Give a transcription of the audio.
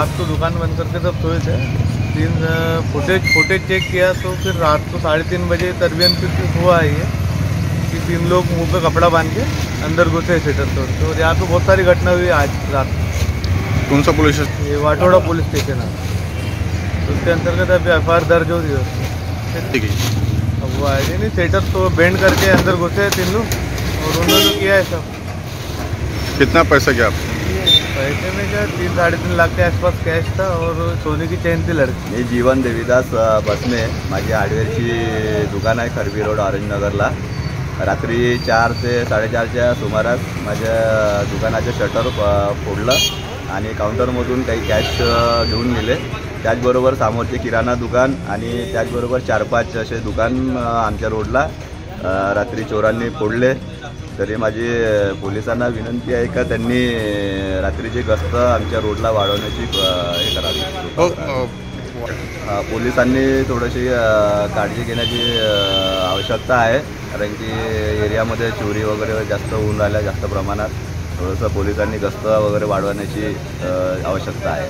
रात को दुकान बंद करके सब सोए थे। तीन फुटेज फुटेज चेक किया तो फिर रात को साढ़े तीन बजे तरबियन फिर हुआ है ये कि तीन लोग मुँह पे कपड़ा बाँध के अंदर घुसे सेटर तोड़ के और यहाँ पे बहुत सारी घटना हुई आज रात कौन सा पुलिस? ये वाटोड़ा पुलिस स्टेशन है। तो उसके अंतर्गत अभी एफ़ दर्ज हो रही है ठीक है। अब वो आइडिया नहीं सेटर तो बैंड करके अंदर घुसे तीन लोग। और उन्होंने किया है सब कितना पैसा क्या आप पैसे में क्या तीन साढ़े तीन लाख के आसपास कैश था और सोने की चेन थी लड़की। मी जीवन देवीदास अ, बसने माझी हार्डवेअरची दुकान आहे खरबी रोड ऑरेंज नगरला. रात्री चार ते साडेचारच्या सुमारास माझ्या दुकानाचं शटर फोडलं आणि काउंटरमधून काही कॅश घेऊन गेले. त्याचबरोबर समोरचे किराणा दुकान आणि त्याचबरोबर चार पाच असे दुकान आमच्या रोडला रात्री चोरांनी फोडले. तरी माझी पोलिसांना विनंती आहे का त्यांनी रात्रीची गस्त आमच्या रोडला वाढवण्याची हे करावी. हो पोलिसांनी थोडीशी काळजी घेण्याची आवश्यकता आहे. कारण की एरियामध्ये चोरी वगैरे जास्त होऊन राहिल्या जास्त प्रमाणात. थोडंसं पोलिसांनी गस्त वगैरे वाढवण्याची आवश्यकता आहे.